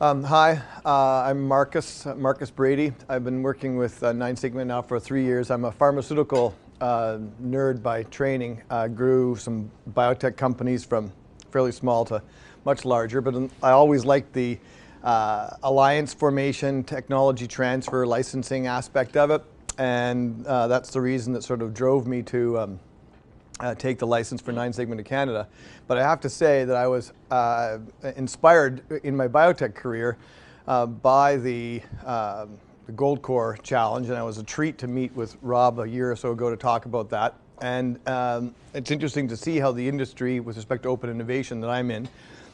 Um, hi, uh, I'm Marcus, Marcus Brady. I've been working with uh, Nine Sigma now for three years. I'm a pharmaceutical uh, nerd by training. Uh, grew some biotech companies from fairly small to much larger, but I always liked the uh, alliance formation, technology transfer, licensing aspect of it. And uh, that's the reason that sort of drove me to um, uh, take the license for Nine Sigma to Canada. But I have to say that I was uh, inspired in my biotech career uh, by the, uh, the Goldcorp Challenge, and I was a treat to meet with Rob a year or so ago to talk about that. And um, it's interesting to see how the industry, with respect to open innovation that I'm in,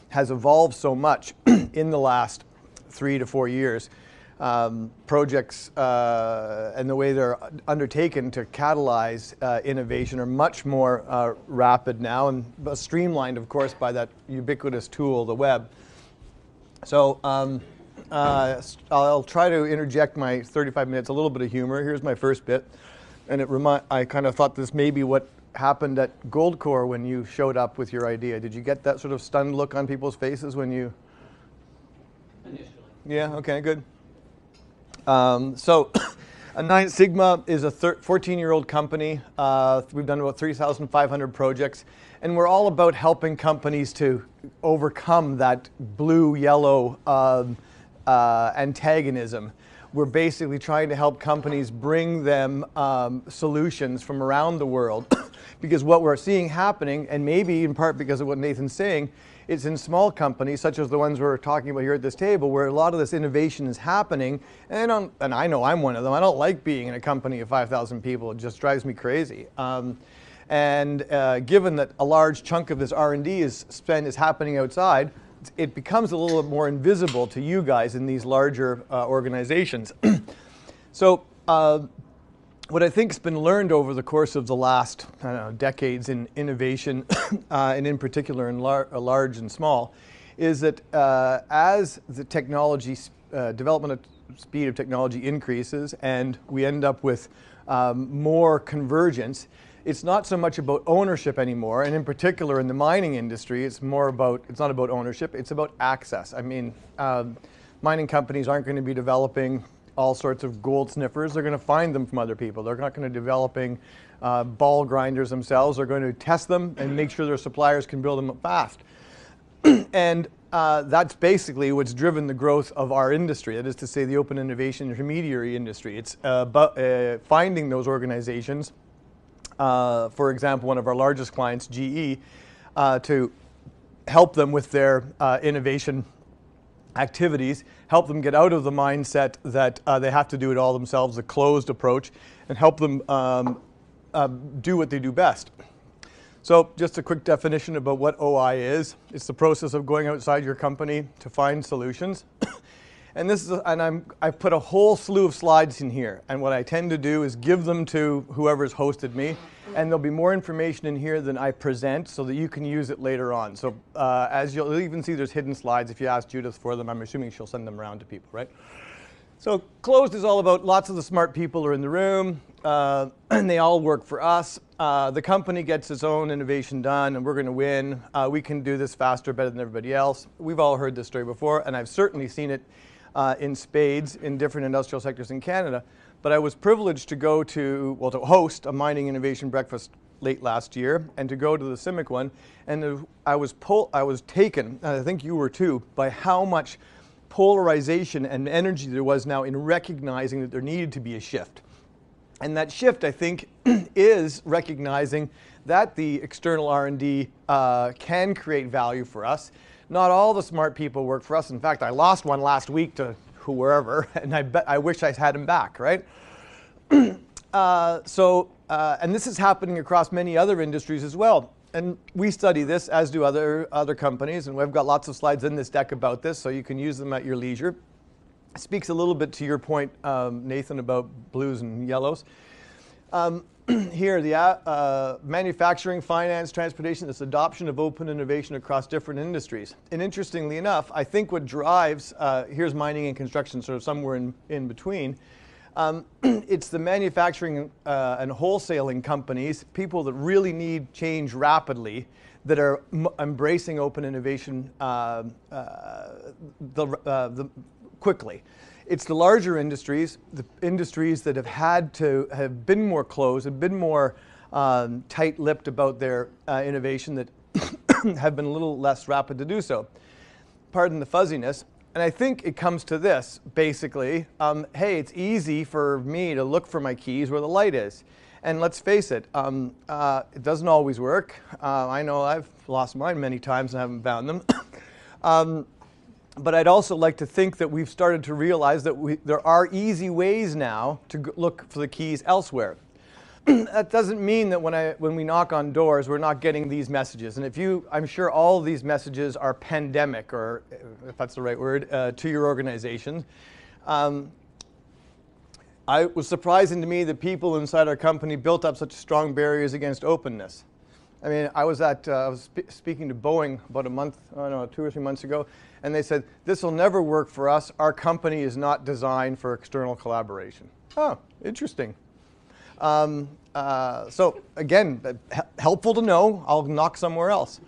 has evolved so much in the last three to four years um, projects uh, and the way they're undertaken to catalyze uh, innovation are much more uh, rapid now and streamlined, of course, by that ubiquitous tool, the web. So um, uh, I'll try to interject my 35 minutes, a little bit of humor. Here's my first bit. And it remi- I kind of thought this may be what happened at Goldcorp when you showed up with your idea. Did you get that sort of stunned look on people's faces when you? Initially. Yeah, okay, good. Um, so, a Nine Sigma is a 14 year old company. Uh, we've done about 3,500 projects, and we're all about helping companies to overcome that blue yellow um, uh, antagonism. We're basically trying to help companies bring them um, solutions from around the world because what we're seeing happening, and maybe in part because of what Nathan's saying, it's in small companies, such as the ones we're talking about here at this table, where a lot of this innovation is happening. And, I, and I know I'm one of them. I don't like being in a company of 5,000 people. It just drives me crazy. Um, and uh, given that a large chunk of this R&D is spent is happening outside, it becomes a little more invisible to you guys in these larger uh, organizations. so uh, what I think has been learned over the course of the last know, decades in innovation, uh, and in particular in lar- uh, large and small, is that uh, as the technology uh, development speed of technology increases and we end up with um, more convergence, it's not so much about ownership anymore, and in particular in the mining industry, it's more about it's not about ownership, it's about access. I mean, um, mining companies aren't going to be developing all sorts of gold sniffers. They're going to find them from other people. They're not going to developing uh, ball grinders themselves. They're going to test them and make sure their suppliers can build them fast. and uh, that's basically what's driven the growth of our industry. That is to say, the open innovation intermediary industry. It's uh, about, uh, finding those organizations. Uh, for example, one of our largest clients, GE, uh, to help them with their innovation activities, help them get out of the mindset that uh, they have to do it all themselves, a closed approach, and help them um, uh, do what they do best. So, just a quick definition about what OI is it's the process of going outside your company to find solutions. and this is, and I'm, I've put a whole slew of slides in here. And what I tend to do is give them to whoever's hosted me and there'll be more information in here than I present so that you can use it later on. So uh, as you'll even see, there's hidden slides. If you ask Judith for them, I'm assuming she'll send them around to people, right? So closed is all about lots of the smart people are in the room, uh, and they all work for us. Uh, the company gets its own innovation done, and we're going to win. Uh, we can do this faster, better than everybody else. We've all heard this story before, and I've certainly seen it uh, in spades in different industrial sectors in Canada. But I was privileged to go to, well, to host a mining innovation breakfast late last year and to go to the CIMIC one. And I was, pol- I was taken, and I think you were too, by how much polarization and energy there was now in recognizing that there needed to be a shift. And that shift, I think, is recognizing that the external R&D uh, can create value for us. Not all the smart people work for us. In fact, I lost one last week to whoever, and I bet I wish I had him back, right? uh, so, uh, and this is happening across many other industries as well. And we study this, as do other other companies, and we've got lots of slides in this deck about this, so you can use them at your leisure. It speaks a little bit to your point, um, Nathan, about blues and yellows. Um, here, the uh, uh, manufacturing, finance, transportation, this adoption of open innovation across different industries. And interestingly enough, I think what drives, uh, here's mining and construction sort of somewhere in, in between, um, it's the manufacturing uh, and wholesaling companies, people that really need change rapidly, that are embracing open innovation uh, uh, the, uh, the, quickly. It's the larger industries, the industries that have had to have been more closed, have been more um, tight-lipped about their uh, innovation that have been a little less rapid to do so. Pardon the fuzziness. And I think it comes to this basically um, hey, it's easy for me to look for my keys where the light is. And let's face it, um, uh, it doesn't always work. Uh, I know I've lost mine many times and haven't found them. um, but I'd also like to think that we've started to realize that we, there are easy ways now to look for the keys elsewhere. that doesn't mean that when, I, when we knock on doors, we're not getting these messages. And if you, I'm sure all of these messages are pandemic, or if that's the right word, uh, to your organization. Um, I, it was surprising to me that people inside our company built up such strong barriers against openness. I mean, I was at, uh, I was spe- speaking to Boeing about a month, I don't know, two or three months ago, and they said, this will never work for us. Our company is not designed for external collaboration. Oh, interesting. Um, uh, so again, helpful to know. I'll knock somewhere else.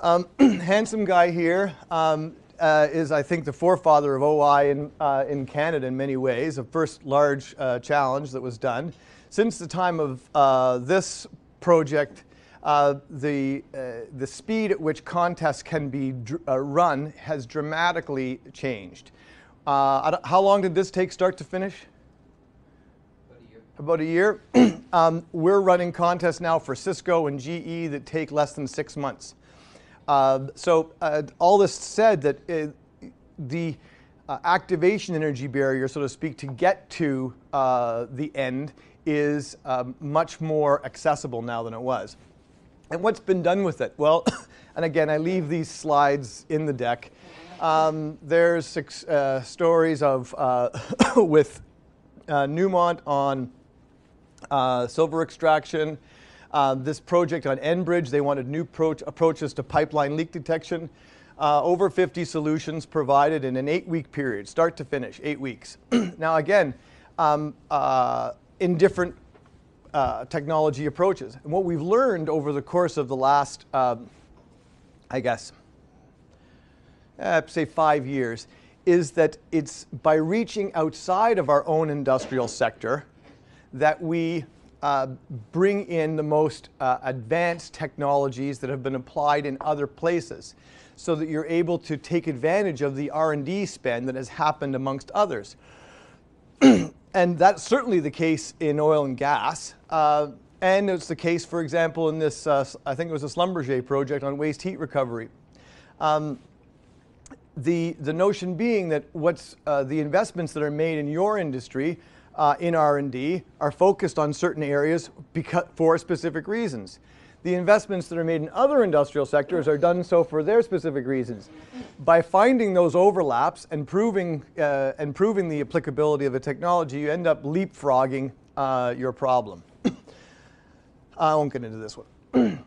Um, handsome guy here um, uh, is, I think, the forefather of OI in, uh, in Canada in many ways, the first large uh, challenge that was done. Since the time of uh, this project, uh, the, the speed at which contests can be dr- run has dramatically changed. how long did this take start to finish? about a year. About a um, we're running contests now for Cisco and GE that take less than six months. Uh, so uh, all this said that uh, the uh, activation energy barrier, so to speak, to get to uh, the end is um, much more accessible now than it was. And what's been done with it? Well, and again, I leave these slides in the deck. Um, there's six, uh, stories of with Newmont on uh, silver extraction. Uh, this project on Enbridge, they wanted new pro- approaches to pipeline leak detection. Uh, over 50 solutions provided in an eight week period, start to finish, eight weeks. now, again, um, uh, in different uh, technology approaches. And what we've learned over the course of the last, um, I guess, uh, say five years, is that it's by reaching outside of our own industrial sector that we uh, bring in the most uh, advanced technologies that have been applied in other places so that you're able to take advantage of the r&d spend that has happened amongst others and that's certainly the case in oil and gas uh, and it's the case for example in this uh, i think it was a Schlumberger project on waste heat recovery um, the, the notion being that what's uh, the investments that are made in your industry uh, in R&D are focused on certain areas because, for specific reasons. The investments that are made in other industrial sectors are done so for their specific reasons. By finding those overlaps and proving, uh, and proving the applicability of a technology, you end up leapfrogging uh, your problem. I won't get into this one.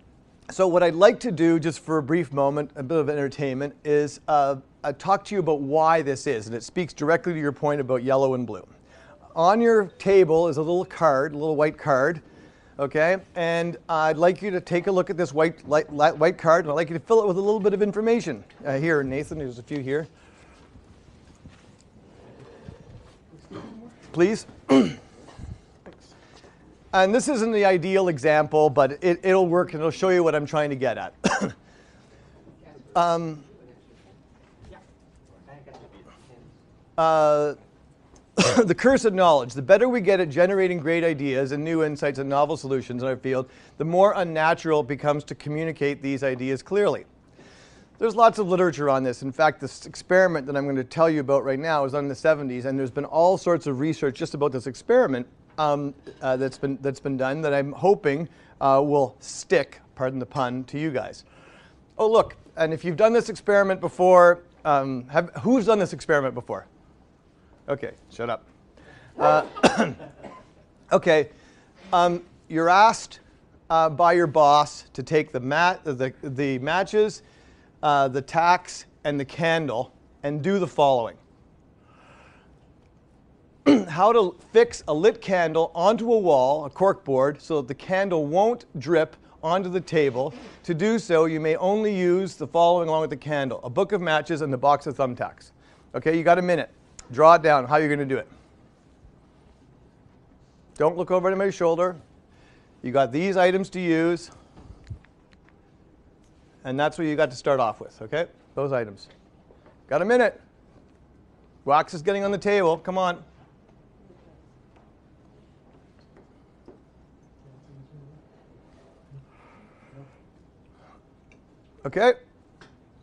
so what I'd like to do, just for a brief moment, a bit of entertainment, is uh, talk to you about why this is, and it speaks directly to your point about yellow and blue on your table is a little card, a little white card, okay? And I'd like you to take a look at this white, light, light, white card, and I'd like you to fill it with a little bit of information. Uh, here, Nathan, there's a few here. Please. and this isn't the ideal example, but it, it'll work and it'll show you what I'm trying to get at. um, uh, the curse of knowledge. The better we get at generating great ideas and new insights and novel solutions in our field, the more unnatural it becomes to communicate these ideas clearly. There's lots of literature on this. In fact, this experiment that I'm going to tell you about right now is done in the 70s, and there's been all sorts of research just about this experiment um, uh, that's, been, that's been done that I'm hoping uh, will stick, pardon the pun, to you guys. Oh, look, and if you've done this experiment before, um, have, who's done this experiment before? Okay, shut up. Uh, okay, um, you're asked uh, by your boss to take the, mat, the, the matches, uh, the tacks, and the candle and do the following. How to fix a lit candle onto a wall, a cork board, so that the candle won't drip onto the table. To do so, you may only use the following along with the candle a book of matches and the box of thumbtacks. Okay, you got a minute. Draw it down. How are you going to do it? Don't look over anybody's shoulder. You got these items to use. And that's what you got to start off with, okay? Those items. Got a minute. Wax is getting on the table. Come on. Okay.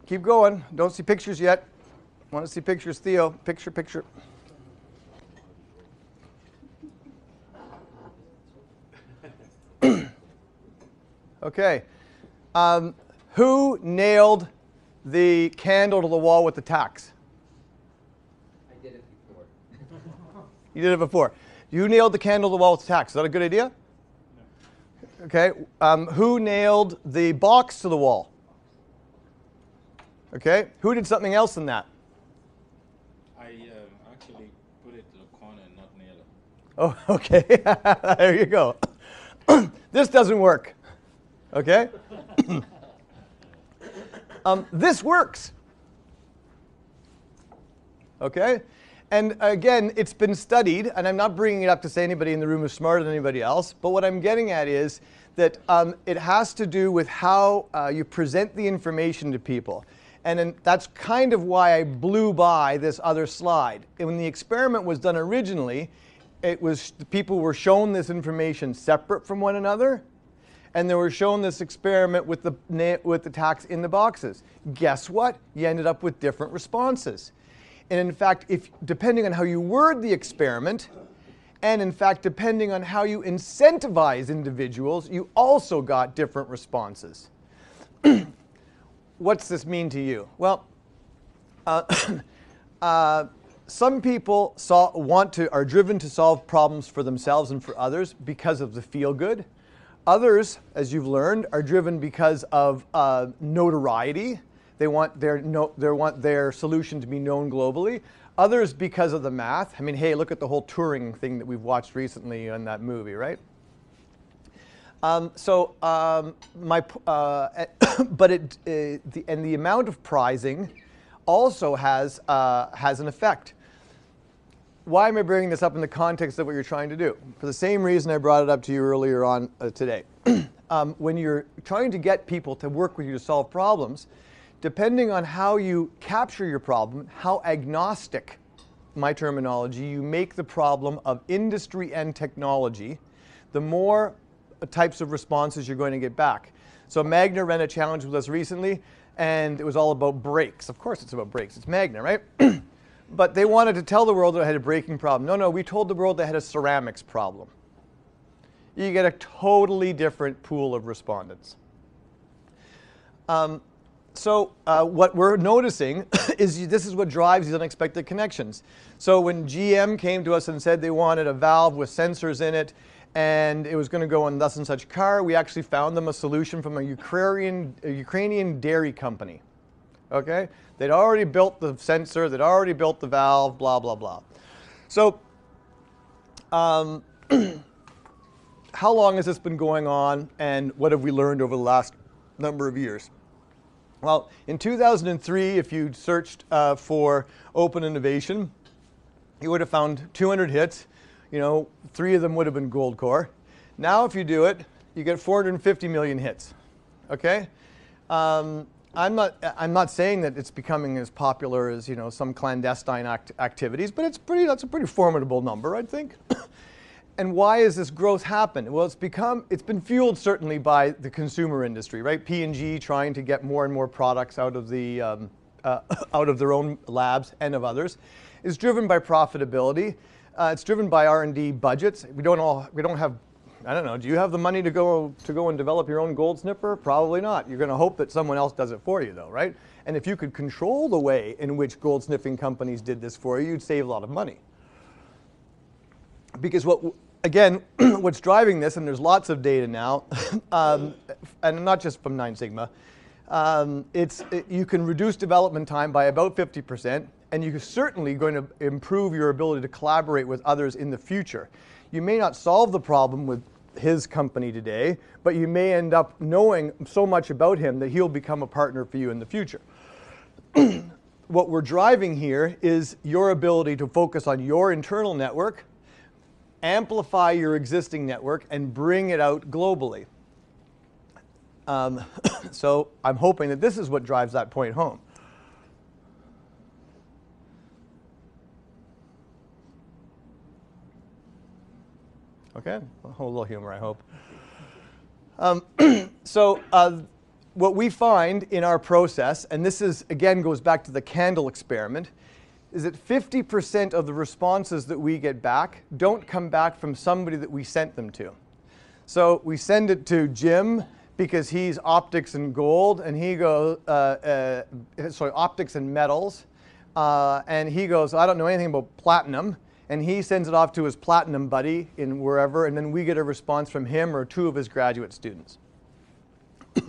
Keep going. Don't see pictures yet. Want to see pictures, Theo? Picture, picture. okay. Um, who nailed the candle to the wall with the tacks? I did it before. You did it before. You nailed the candle to the wall with the tacks. Is that a good idea? No. Okay. Um, who nailed the box to the wall? Okay. Who did something else than that? I um, actually put it to the corner and not nail it. Oh, okay. there you go. this doesn't work. Okay? um, this works. Okay? And again, it's been studied, and I'm not bringing it up to say anybody in the room is smarter than anybody else, but what I'm getting at is that um, it has to do with how uh, you present the information to people. And that's kind of why I blew by this other slide. When the experiment was done originally, it was people were shown this information separate from one another, and they were shown this experiment with the with the tacks in the boxes. Guess what? You ended up with different responses. And in fact, if depending on how you word the experiment, and in fact, depending on how you incentivize individuals, you also got different responses. What's this mean to you? Well, uh, uh, some people want to, are driven to solve problems for themselves and for others because of the feel good. Others, as you've learned, are driven because of uh, notoriety. They want their, no, they want their solution to be known globally. Others because of the math. I mean, hey, look at the whole Turing thing that we've watched recently in that movie, right? Um, so um, my, uh, but it, uh, the, and the amount of prizing also has, uh, has an effect. Why am I bringing this up in the context of what you're trying to do? For the same reason I brought it up to you earlier on uh, today. um, when you're trying to get people to work with you to solve problems, depending on how you capture your problem, how agnostic, my terminology, you make the problem of industry and technology, the more types of responses you're going to get back. So Magna ran a challenge with us recently, and it was all about brakes. Of course it's about brakes. It's Magna, right? but they wanted to tell the world that I had a braking problem. No, no, we told the world they had a ceramics problem. You get a totally different pool of respondents. Um, so uh, what we're noticing is this is what drives these unexpected connections. So when GM came to us and said they wanted a valve with sensors in it and it was going to go in thus and such car. We actually found them a solution from a Ukrainian, a Ukrainian dairy company. Okay? They'd already built the sensor, they'd already built the valve, blah, blah, blah. So, um, how long has this been going on, and what have we learned over the last number of years? Well, in 2003, if you searched uh, for open innovation, you would have found 200 hits you know, three of them would have been Goldcorp. Now, if you do it, you get 450 million hits. Okay? Um, I'm not, I'm not saying that it's becoming as popular as you know, some clandestine act activities, but it's pretty, that's a pretty formidable number, I think. and why has this growth happened? Well, it's become, it's been fueled certainly by the consumer industry, right? P&G trying to get more and more products out of, the, um, uh, out of their own labs and of others. Is driven by profitability. Uh, it's driven by R&D budgets. We don't all, we don't have, I don't know, do you have the money to go, to go and develop your own gold sniffer? Probably not. You're going to hope that someone else does it for you though, right? And if you could control the way in which gold sniffing companies did this for you, you'd save a lot of money. Because what, again, what's driving this, and there's lots of data now, um, and not just from Nine Sigma, um, it's, it, you can reduce development time by about 50%, and you're certainly going to improve your ability to collaborate with others in the future. You may not solve the problem with his company today, but you may end up knowing so much about him that he'll become a partner for you in the future. what we're driving here is your ability to focus on your internal network, amplify your existing network, and bring it out globally. Um, so I'm hoping that this is what drives that point home. Okay, a little humor, I hope. Um, so uh, what we find in our process, and this is again goes back to the candle experiment, is that 50% of the responses that we get back don't come back from somebody that we sent them to. So we send it to Jim because he's optics and gold, and he goes, uh, uh, sorry, optics and metals, uh, and he goes, I don't know anything about platinum and he sends it off to his platinum buddy in wherever, and then we get a response from him or two of his graduate students.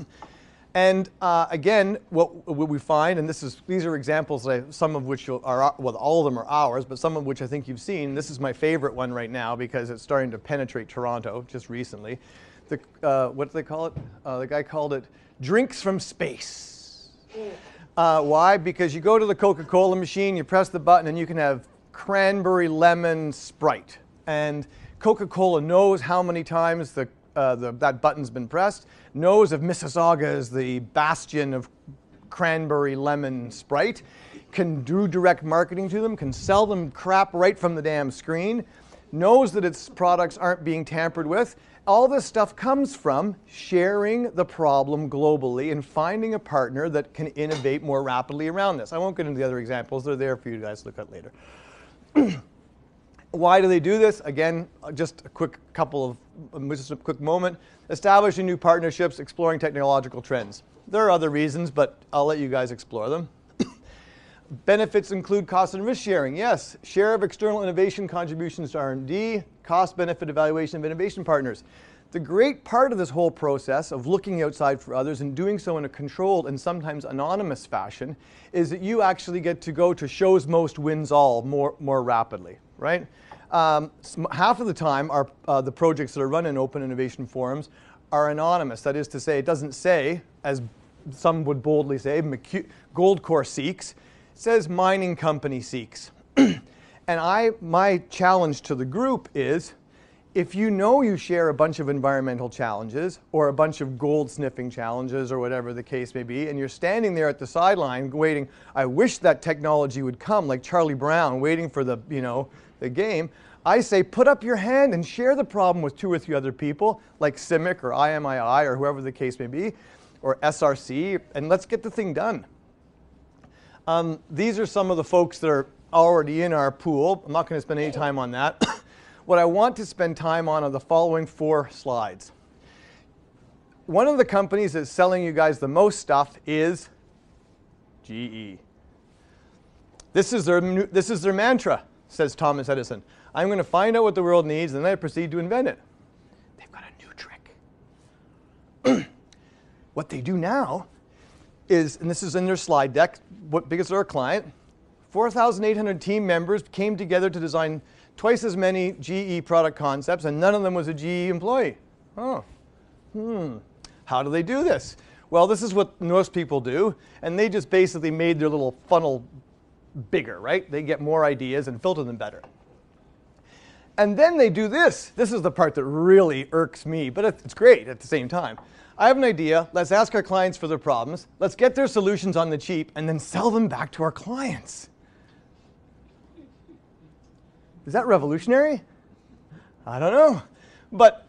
and uh, again, what, what, we find, and this is these are examples, I, some of which are well, all of them are ours, but some of which I think you've seen. This is my favorite one right now because it's starting to penetrate Toronto just recently. The, uh, what do they call it? Uh, the guy called it drinks from space. Uh, why? Because you go to the Coca-Cola machine, you press the button, and you can have cranberry lemon Sprite. And Coca-Cola knows how many times the, uh, the, that button's been pressed, knows if Mississauga is the bastion of cranberry lemon Sprite, can do direct marketing to them, can sell them crap right from the damn screen, knows that its products aren't being tampered with. All this stuff comes from sharing the problem globally and finding a partner that can innovate more rapidly around this. I won't get into the other examples, they're there for you guys to look at later. Why do they do this? Again, just a quick couple of, um, just a quick moment. Establishing new partnerships, exploring technological trends. There are other reasons, but I'll let you guys explore them. Benefits include cost and risk sharing. Yes, share of external innovation contributions to R&D, cost benefit evaluation of innovation partners. The great part of this whole process of looking outside for others and doing so in a controlled and sometimes anonymous fashion is that you actually get to go to shows most wins all more, more rapidly, right? Um, half of the time, our, uh, the projects that are run in open innovation forums are anonymous. That is to say, it doesn't say, as some would boldly say, Goldcorp seeks. It says mining company seeks. and I, my challenge to the group is if you know you share a bunch of environmental challenges or a bunch of gold sniffing challenges or whatever the case may be, and you're standing there at the sideline waiting, I wish that technology would come, like Charlie Brown waiting for the, you know, the game, I say put up your hand and share the problem with two or three other people, like CIMIC or IMII or whoever the case may be, or SRC, and let's get the thing done. Um, these are some of the folks that are already in our pool. I'm not going to spend any time on that. What I want to spend time on are the following four slides. One of the companies that's selling you guys the most stuff is GE. This is their, this is their mantra, says Thomas Edison. I'm going to find out what the world needs and then I proceed to invent it. They've got a new trick. what they do now is, and this is in their slide deck, what, because they're a client, 4,800 team members came together to design twice as many GE product concepts, and none of them was a GE employee. Oh, hmm. How do they do this? Well, this is what most people do, and they just basically made their little funnel bigger, right? They get more ideas and filter them better. And then they do this. This is the part that really irks me, but it's great at the same time. I have an idea. Let's ask our clients for their problems. Let's get their solutions on the cheap and then sell them back to our clients. Is that revolutionary? I don't know. But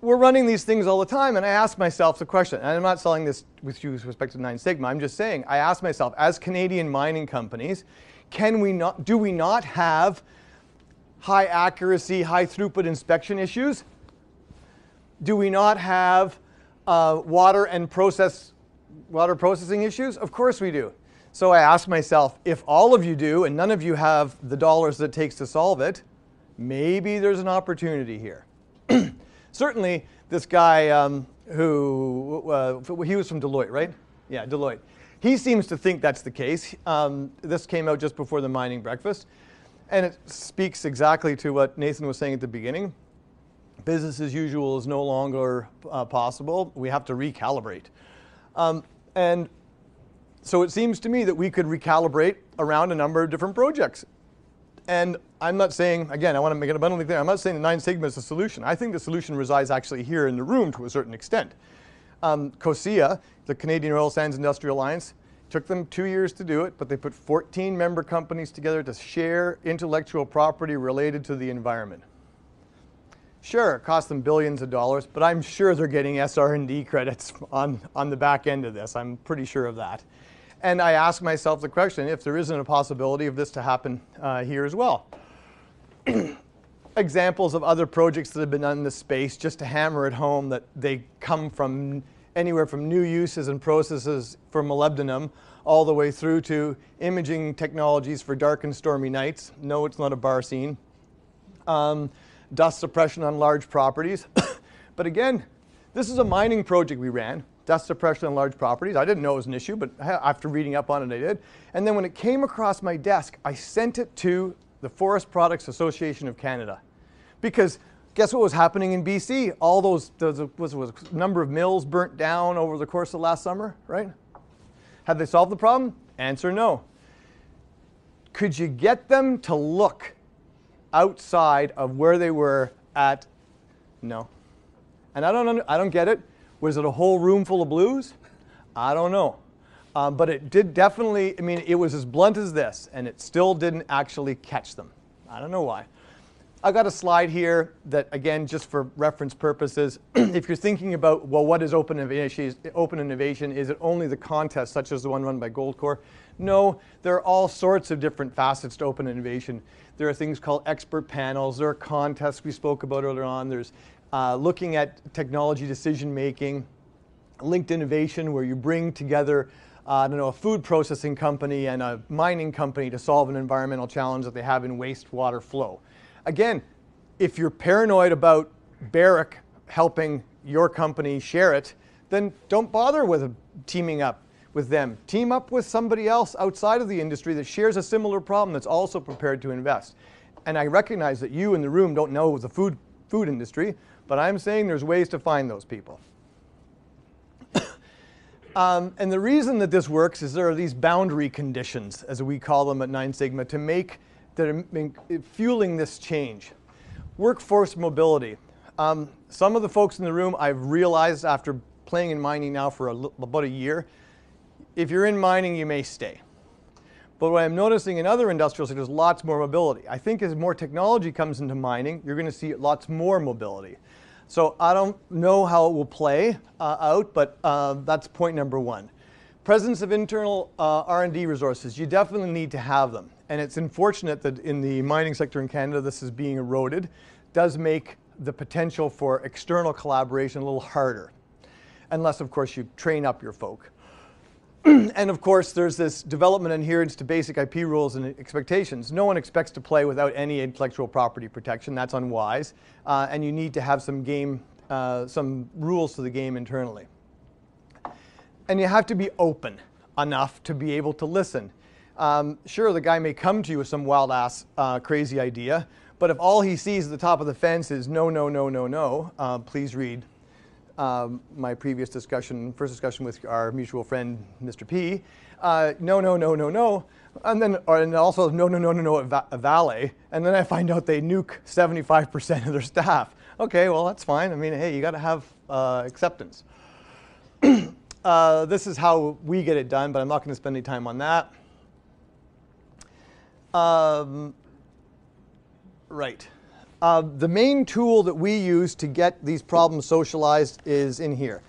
we're running these things all the time, and I ask myself the question, and I'm not selling this with you with respect to Nine Sigma, I'm just saying, I ask myself, as Canadian mining companies, can we not, do we not have high accuracy, high throughput inspection issues? Do we not have uh, water and process, water processing issues? Of course we do. So I ask myself, if all of you do and none of you have the dollars that it takes to solve it, maybe there's an opportunity here. Certainly, this guy um, who, uh, he was from Deloitte, right? Yeah, Deloitte. He seems to think that's the case. Um, this came out just before the mining breakfast, and it speaks exactly to what Nathan was saying at the beginning. business as usual is no longer uh, possible. We have to recalibrate. Um, and so it seems to me that we could recalibrate around a number of different projects. And I'm not saying, again, I want to make it abundantly clear, I'm not saying that Nine Sigma is the solution. I think the solution resides actually here in the room to a certain extent. Um, COSIA, the Canadian Oil Sands Industrial Alliance, took them two years to do it, but they put 14 member companies together to share intellectual property related to the environment. Sure, it cost them billions of dollars, but I'm sure they're getting SR&D credits on, on the back end of this. I'm pretty sure of that. And I ask myself the question, if there isn't a possibility of this to happen uh, here as well. Examples of other projects that have been done in this space, just to hammer it home that they come from anywhere from new uses and processes for molybdenum all the way through to imaging technologies for dark and stormy nights. No, it's not a bar scene. Um, dust suppression on large properties. but again, this is a mining project we ran, dust suppression on large properties. I didn't know it was an issue, but after reading up on it, I did. And then when it came across my desk, I sent it to the Forest Products Association of Canada. Because guess what was happening in BC? All those, those was, was a number of mills burnt down over the course of last summer, right? Have they solved the problem? Answer no. Could you get them to look outside of where they were at no. And I don't, I don't get it. Was it a whole room full of blues? I don't know. Um, but it did definitely, I mean, it was as blunt as this, and it still didn't actually catch them. I don't know why. I've got a slide here that, again, just for reference purposes, if you're thinking about, well, what is open innovation? Open innovation, is it only the contest, such as the one run by Goldcorp? No, there are all sorts of different facets to open innovation. There are things called expert panels. There are contests we spoke about earlier on. There's uh, looking at technology decision making, linked innovation, where you bring together uh, I don't know, a food processing company and a mining company to solve an environmental challenge that they have in wastewater flow. Again, if you're paranoid about Barrick helping your company share it, then don't bother with teaming up with them. Team up with somebody else outside of the industry that shares a similar problem that's also prepared to invest. And I recognize that you in the room don't know the food, food industry, but I'm saying there's ways to find those people. um, and the reason that this works is there are these boundary conditions, as we call them at Nine Sigma, to make that are fueling this change. Workforce mobility. Um, some of the folks in the room I've realized after playing in mining now for a, about a year, if you're in mining, you may stay. But what I'm noticing in other industrial sectors, lots more mobility. I think as more technology comes into mining, you're going to see lots more mobility. So I don't know how it will play uh, out, but uh, that's point number one. Presence of internal uh, R&D resources, you definitely need to have them. And it's unfortunate that in the mining sector in Canada, this is being eroded. does make the potential for external collaboration a little harder. Unless, of course, you train up your folk. and of course, there's this development adherence to basic IP rules and expectations. No one expects to play without any intellectual property protection. That's unwise. Uh, and you need to have some game, uh, some rules to the game internally. And you have to be open enough to be able to listen. Um, sure, the guy may come to you with some wild ass uh, crazy idea, but if all he sees at the top of the fence is no, no, no, no, no, uh, please read um, my previous discussion, first discussion with our mutual friend, Mr. P. Uh, no, no, no, no, no. And then, or, and also no, no, no, no, no at, Va- Vale. And then I find out they nuke 75% of their staff. Okay, well, that's fine. I mean, hey, you got to have uh, acceptance. uh, this is how we get it done, but I'm not going to spend any time on that. Um, right. Uh, the main tool that we use to get these problems socialized is in here.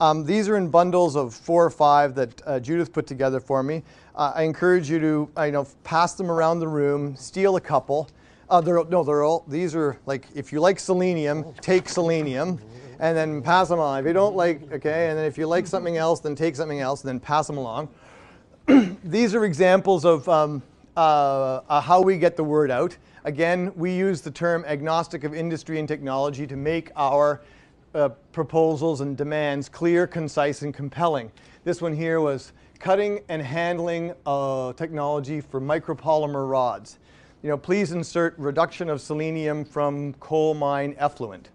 Um, these are in bundles of four or five that uh, Judith put together for me. Uh, I encourage you to, uh, you know, pass them around the room, steal a couple. Uh, they're, no, they're all, these are like, if you like selenium, take selenium and then pass them on. If you don't like, okay, and then if you like something else, then take something else and then pass them along. these are examples of um, uh, how we get the word out. Again, we use the term agnostic of industry and technology to make our uh, proposals and demands clear, concise, and compelling. This one here was cutting and handling uh, technology for micropolymer rods. You know, please insert reduction of selenium from coal mine effluent.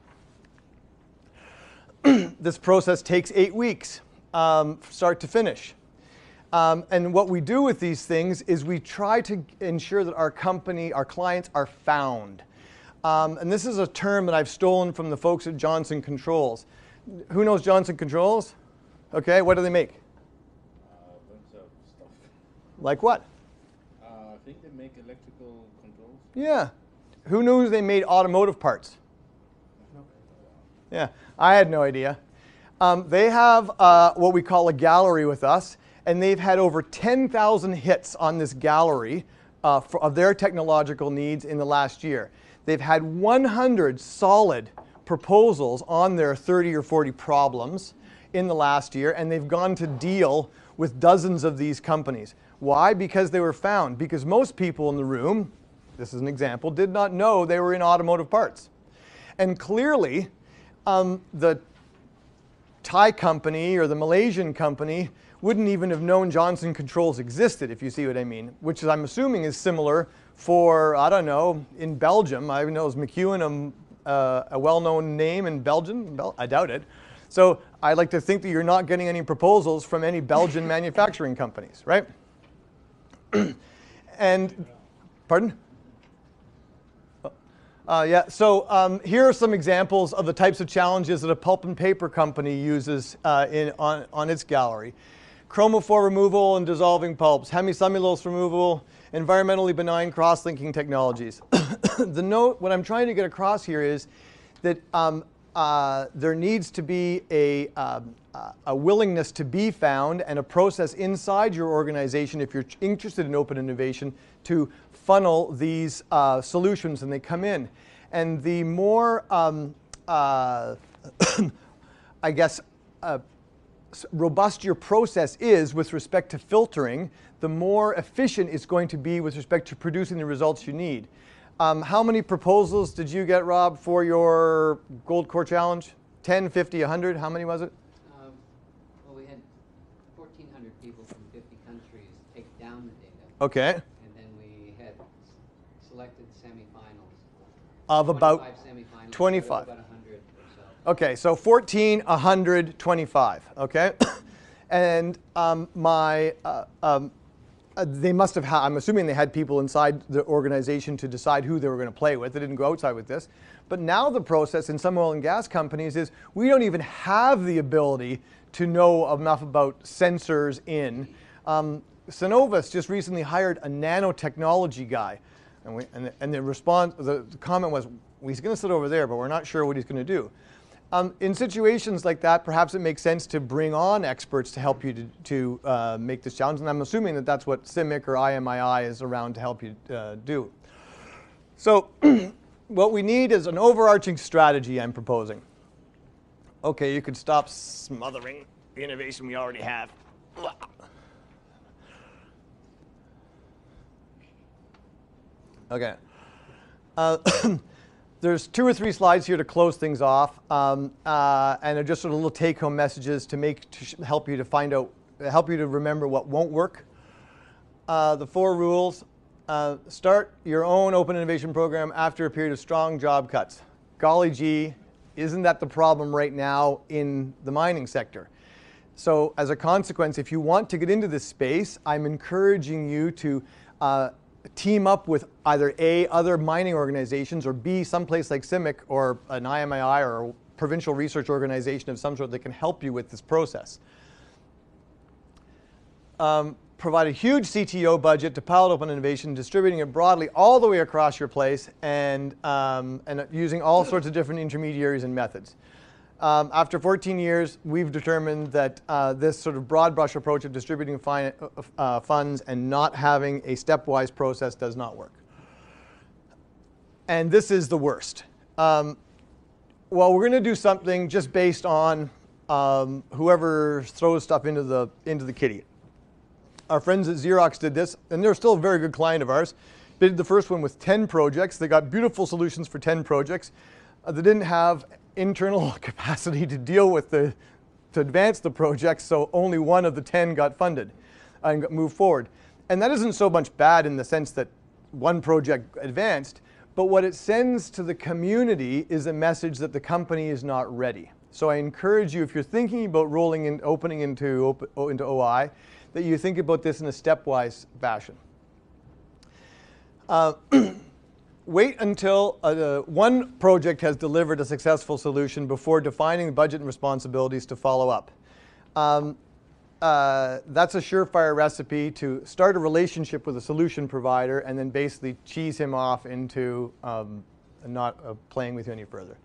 this process takes eight weeks, um, start to finish. Um, and what we do with these things is we try to ensure that our company, our clients are found. Um, and this is a term that I've stolen from the folks at Johnson Controls. Who knows Johnson Controls? Okay, what do they make? Uh, bunch of stuff. Like what? Uh, I think they make electrical controls. Yeah. Who knew they made automotive parts? Yeah, I had no idea. Um, they have uh, what we call a gallery with us, and they've had over 10,000 hits on this gallery uh, for, of their technological needs in the last year. They've had 100 solid proposals on their 30 or 40 problems in the last year, and they've gone to deal with dozens of these companies. Why? Because they were found. Because most people in the room, this is an example, did not know they were in automotive parts. And clearly, um, the Thai company or the Malaysian company wouldn't even have known Johnson Controls existed, if you see what I mean, which I'm assuming is similar for, I don't know, in Belgium. I know is McEwen a, uh, a well-known name in Belgium? Bel- I doubt it. So I like to think that you're not getting any proposals from any Belgian manufacturing companies, right? and, pardon? Uh, yeah, so um, here are some examples of the types of challenges that a pulp and paper company uses uh, in, on, on its gallery. Chromophore removal and dissolving pulps, hemicellulose removal, environmentally benign cross-linking technologies. the note, what I'm trying to get across here is that um, uh, there needs to be a, um, a willingness to be found and a process inside your organization if you're interested in open innovation to funnel these uh, solutions and they come in. And the more, um, uh, I guess, uh, robust your process is with respect to filtering, the more efficient it's going to be with respect to producing the results you need. Um, how many proposals did you get, Rob, for your Goldcorp Challenge? 10, 50, 100? How many was it? Um, well, we had 1,400 people from 50 countries take down the data. Okay. And then we had selected semifinals. Of about 25 semifinals. 25. About 100 or so. Okay, so 14, 100, 25. Okay, and um, my uh, um, uh, they must have. Ha- I'm assuming they had people inside the organization to decide who they were going to play with. They didn't go outside with this. But now the process in some oil and gas companies is we don't even have the ability to know enough about sensors in. Um, Cenovus just recently hired a nanotechnology guy. And, we, and, the, and the response, the, the comment was, well, he's going to sit over there, but we're not sure what he's going to do. Um, in situations like that, perhaps it makes sense to bring on experts to help you to, to uh, make this challenge. And I'm assuming that that's what CIMIC or IMII is around to help you uh, do. So, what we need is an overarching strategy, I'm proposing. Okay, you could stop smothering the innovation we already have. Okay. Uh, there's two or three slides here to close things off, um, uh, and they're just sort of little take-home messages to make to help you to find out, help you to remember what won't work. Uh, the four rules: uh, start your own open innovation program after a period of strong job cuts. Golly gee, isn't that the problem right now in the mining sector? So, as a consequence, if you want to get into this space, I'm encouraging you to uh, team up with either A, other mining organizations, or B, someplace like CIMIC or an IMII or a provincial research organization of some sort that can help you with this process. Um, provide a huge CTO budget to pilot open innovation, distributing it broadly all the way across your place, and, um, and using all sorts of different intermediaries and methods. Um, after 14 years, we've determined that uh, this sort of broad brush approach of distributing uh, uh, funds and not having a stepwise process does not work. And this is the worst. Um, well, we're going to do something just based on um, whoever throws stuff into the, into the kitty. Our friends at Xerox did this, and they're still a very good client of ours. They did the first one with 10 projects. They got beautiful solutions for 10 projects. Uh, they didn't have internal capacity to deal with the, to advance the project, so only one of the 10 got funded and got moved forward. And that isn't so much bad in the sense that one project advanced, but what it sends to the community is a message that the company is not ready. So I encourage you, if you're thinking about rolling in, opening into, into OI, that you think about this in a stepwise fashion. Uh, wait until uh, one project has delivered a successful solution before defining the budget and responsibilities to follow up. Um, uh, that's a surefire recipe to start a relationship with a solution provider and then basically cheese him off into um, not uh, playing with you any further.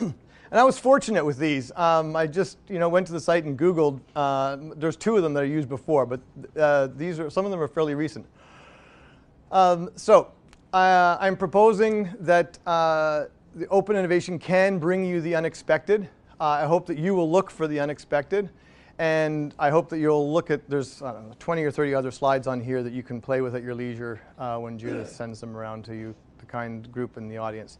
and I was fortunate with these. Um, I just, you know, went to the site and Googled. Uh, there's two of them that I used before, but uh, these are some of them are fairly recent. Um, so uh, I'm proposing that uh, the open innovation can bring you the unexpected. Uh, I hope that you will look for the unexpected. And I hope that you'll look at, there's know, 20 or 30 other slides on here that you can play with at your leisure uh, when Judith sends them around to you, the kind group in the audience.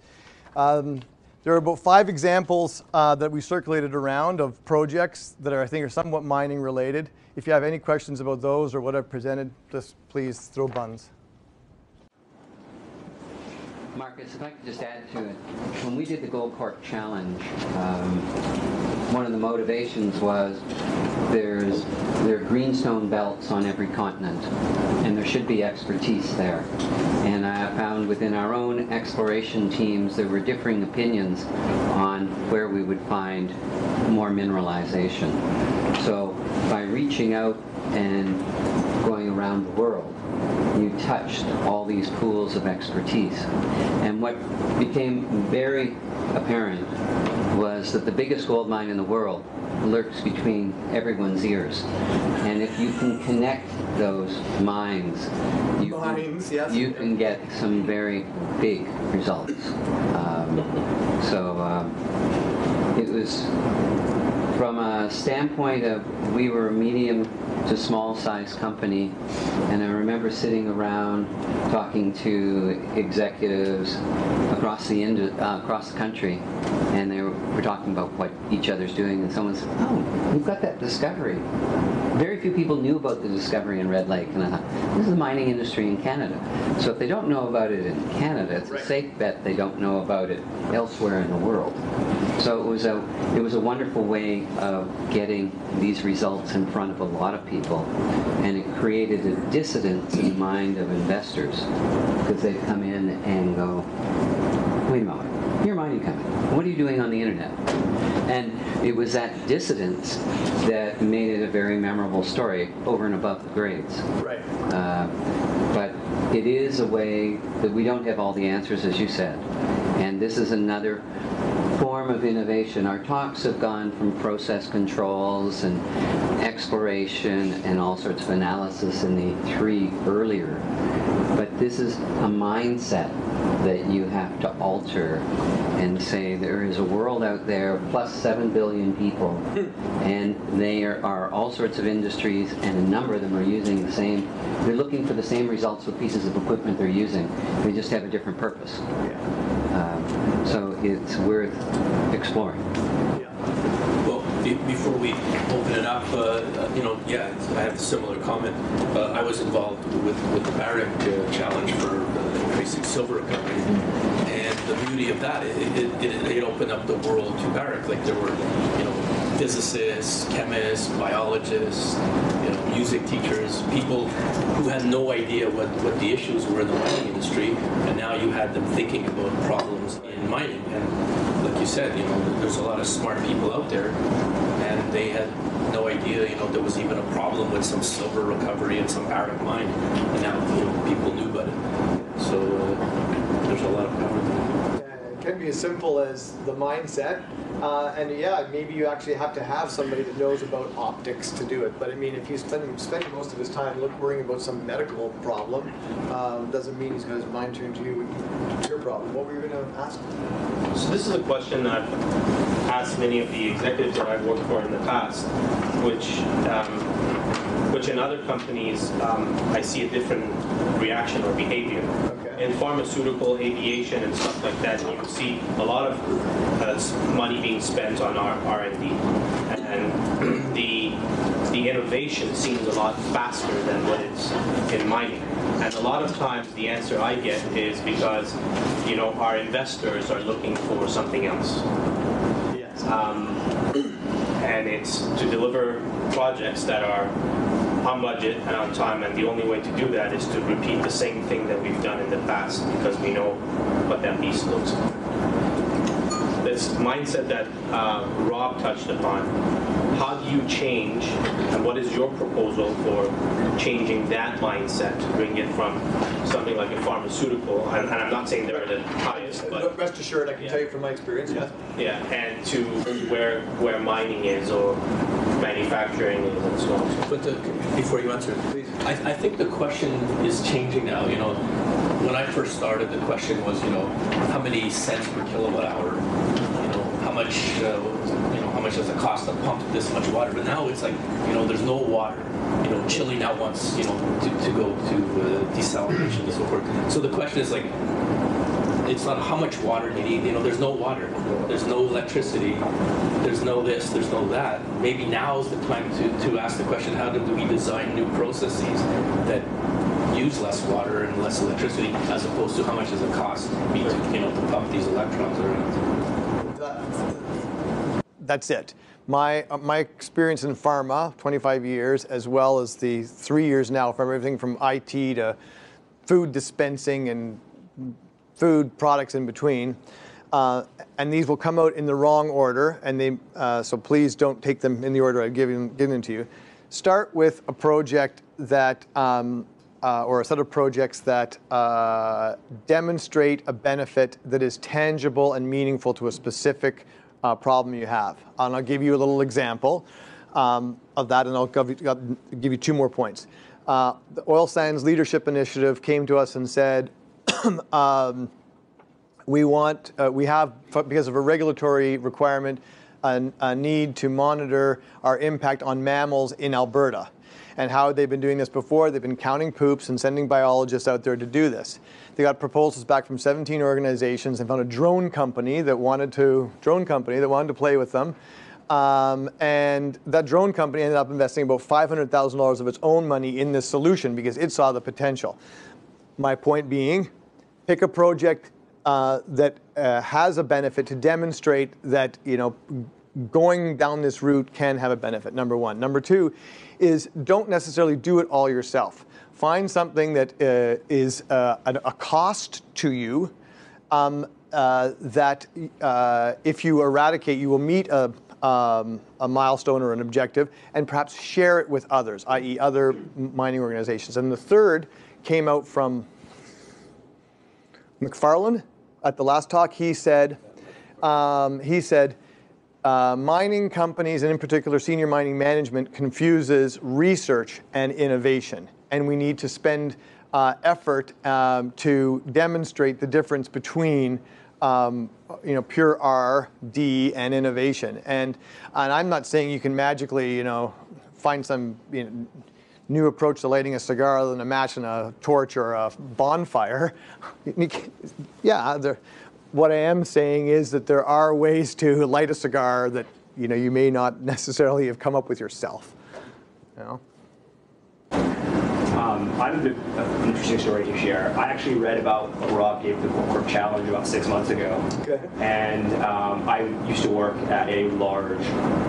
Um, there are about five examples uh, that we circulated around of projects that are, I think are somewhat mining related. If you have any questions about those or what I've presented, just please throw buns. Marcus, if I could just add to it, when we did the Goldcorp Challenge, um, one of the motivations was there's there are greenstone belts on every continent, and there should be expertise there. And I found within our own exploration teams there were differing opinions on where we would find more mineralization. So by reaching out and going around the world, you touched all these pools of expertise. And what became very apparent was that the biggest gold mine in the world lurks between everyone's ears. And if you can connect those minds, you, Mines, can, yes. you can get some very big results. Um, so um, it was from a standpoint of we were a medium to small size company and I remember sitting around talking to executives across the ind- uh, across the country and they were, were talking about what each other's doing and someone said oh we've got that discovery very few people knew about the discovery in Red Lake. And I thought this is the mining industry in Canada. So if they don't know about it in Canada it's a safe bet they don't know about it elsewhere in the world. So it was a it was a wonderful way of getting these results in front of a lot of people, and it created a dissonance in the mind of investors. Because they'd come in and go, "Wait a moment, you're a mining company. What are you doing on the internet?" And it was that dissidence that made it a very memorable story over and above the grades. Right. Uh, but it is a way that we don't have all the answers, as you said. And this is another form of innovation. Our talks have gone from process controls and exploration and all sorts of analysis in the three earlier. But this is a mindset that you have to alter and say there is a world out there plus 7 billion people. And they are, are all sorts of industries and a number of them are using the same they're looking for the same results with pieces of equipment they're using. They just have a different purpose. Um, so it's worth exploring. Well, be- before we open it up, uh, uh, you know, yeah, I have a similar comment. Uh, I was involved with, with the Barrick uh, Challenge for increasing silver recovery. And the beauty of that, it, it, it, opened up the world to Barrick. Like there were, you know, physicists, chemists, biologists, you know, music teachers, people who had no idea what, what the issues were in the mining industry. And now you had them thinking about problems in mining. And like you said, you know, there's a lot of smart people out there, and they had no idea, you know, there was even a problem with some silver recovery in some Barrick mine, and now you know, people knew about it. So uh, there's a lot of power there. It can be as simple as the mindset. Uh, and yeah, maybe you actually have to have somebody that knows about optics to do it. But I mean, if he's spending, spending most of his time look, worrying about some medical problem, um, doesn't mean he's got his mind turned to you, to your problem. What were you going to ask? So this is a question that I've asked many of the executives that I've worked for in the past, which, um, which in other companies um, I see a different reaction or behavior. Okay. In pharmaceutical, aviation, and stuff like that, you see a lot of uh, money being spent on R- R&D, and the the innovation seems a lot faster than what it's in mining. And a lot of times the answer I get is because, you know, our investors are looking for something else. Um, and it's to deliver projects that are on budget and on time, and the only way to do that is to repeat the same thing that we've done in the past because we know what that beast looks like. This mindset that uh, Rob touched upon, how do you change, and what is your proposal for changing that mindset to bring it from something like a pharmaceutical, and, and I'm not saying they're the highest, but Rest assured, I can tell you from my experience, yes. yeah, and to where where mining is or manufacturing is and so on. But the, before you answer, I, I think the question is changing now. You know, when I first started, the question was, you know, how many cents per kilowatt hour? You know, how much, uh, you know, how much does it cost to pump this much water? But now it's like, you know, there's no water. You know, chilling out once, you know, to, to go to uh, desalination and so forth. So the question is like, it's not how much water you need. You know, there's no water, there's no electricity, there's no this, there's no that. Maybe now is the time to, to ask the question: How do we design new processes that use less water and less electricity, as opposed to how much does it cost me to, you know, to pump these electrons around? That's it. My, uh, my experience in pharma, 25 years, as well as the three years now from everything from IT to food dispensing and food products in between. Uh, and these will come out in the wrong order, and they, uh, so please don't take them in the order I've given, given them to you. Start with a project that, um, uh, or a set of projects that uh, demonstrate a benefit that is tangible and meaningful to a specific uh, problem you have. And I'll give you a little example um, of that, and I'll give you, give you two more points. Uh, the Oil Sands Leadership Initiative came to us and said, um, we want, uh, we have, because of a regulatory requirement, a, a need to monitor our impact on mammals in Alberta. And how they've been doing this before, they've been counting poops and sending biologists out there to do this. They got proposals back from 17 organizations and found a drone company that wanted to, drone company that wanted to play with them. Um, and that drone company ended up investing about $500,000 of its own money in this solution because it saw the potential. My point being, pick a project uh, that uh, has a benefit to demonstrate that you know going down this route can have a benefit. Number one. Number two is don't necessarily do it all yourself. Find something that uh, is uh, a, a cost to you. Um, uh, that uh, if you eradicate, you will meet a, um, a milestone or an objective, and perhaps share it with others, i.e., other mining organizations. And the third came out from McFarland at the last talk. He said, um, he said, uh, mining companies, and in particular senior mining management, confuses research and innovation, and we need to spend uh, effort um, to demonstrate the difference between. Um, you know, pure R, D, and innovation. And, and I'm not saying you can magically, you know, find some you know, new approach to lighting a cigar other than a match and a torch or a bonfire. yeah, there, what I am saying is that there are ways to light a cigar that you know you may not necessarily have come up with yourself. You know? I have an interesting story to share. I actually read about what Rob gave the Corp Challenge about six months ago. Okay. And um, I used to work at a large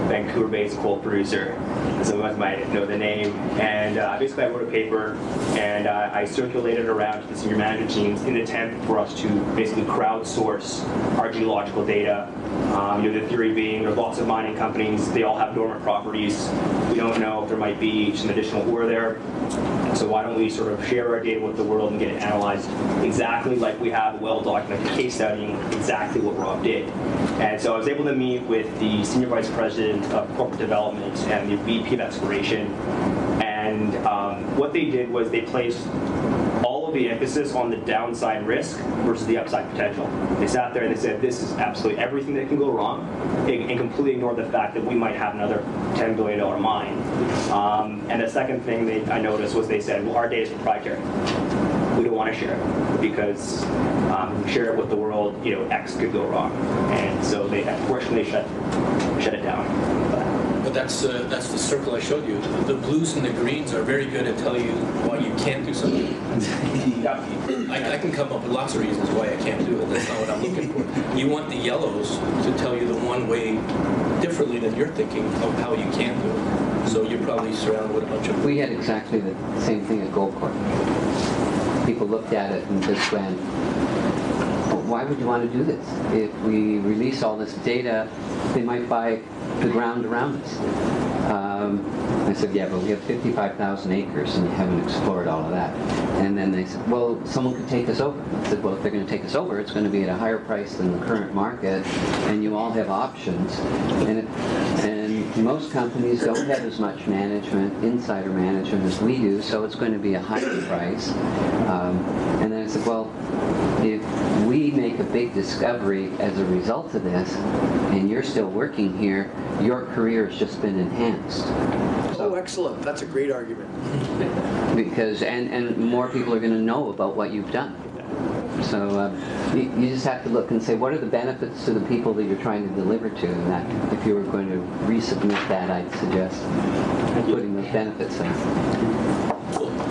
Vancouver-based coal producer. Some of us might know the name. And uh, basically, I wrote a paper and uh, I circulated it around to the senior management teams in an attempt for us to basically crowdsource our geological data. Um, you know, the theory being there's lots of mining companies, they all have dormant properties. We don't know if there might be some additional ore there. So why don't we sort of share our data with the world and get it analyzed exactly like we have a well-documented case studying exactly what Rob did. And so I was able to meet with the Senior Vice President of Corporate Development and the VP of Exploration. And um, what they did was they placed the emphasis on the downside risk versus the upside potential. They sat there and they said, this is absolutely everything that can go wrong, and, completely ignored the fact that we might have another $10 billion mine. Um, and the second thing they, I noticed was they said, well, our data is proprietary. We don't want to share it because um, share it with the world, you know, X could go wrong. And so they unfortunately shut, shut it down. But that's that's, uh, that's the circle I showed you. The blues and the greens are very good at telling you why you can't do something. I, I can come up with lots of reasons why I can't do it. That's not what I'm looking for. You want the yellows to tell you the one way differently than you're thinking of how you can do it. So you're probably surrounded with a bunch of. We had exactly the same thing at Goldcorp. People looked at it and just went, "Well, why would you want to do this? If we release all this data, they might buy the ground around us. Um, I said, yeah, but we have 55,000 acres and you haven't explored all of that. And then they said, well, someone could take us over. I said, well, if they're going to take us over, it's going to be at a higher price than the current market, and you all have options. And, and most companies don't have as much management, insider management as we do, so it's going to be a higher price. Um, and then I said, well, if make a big discovery as a result of this, and you're still working here, your career has just been enhanced. Oh, excellent. That's a great argument. Because, and, and more people are going to know about what you've done. So uh, you, you just have to look and say, what are the benefits to the people that you're trying to deliver to? And that, if you were going to resubmit that, I'd suggest putting those benefits in.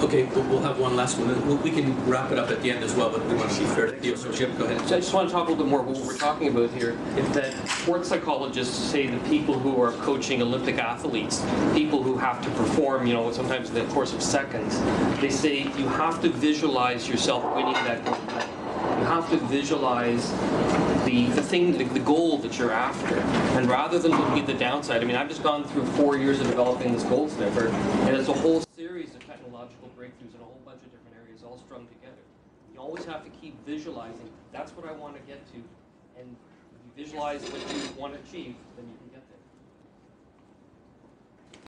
Okay, we'll have one last one. We- We can wrap it up at the end as well, but we want to be fair to you. So Jim, go ahead. So I just want to talk a little bit more about what we're talking about here. If that sports psychologists say the people who are coaching Olympic athletes, people who have to perform, you know, sometimes in the course of seconds, they say you have to visualize yourself winning that gold medal. You have to visualize the, the thing, the, the goal that you're after. And rather than looking at the downside, I mean, I've just gone through four years of developing this gold sniffer, and it's a whole series of technological breakthroughs in a whole bunch of different areas all strung together. You always have to keep visualizing. That's what I want to get to. And if you visualize what you want to achieve, then you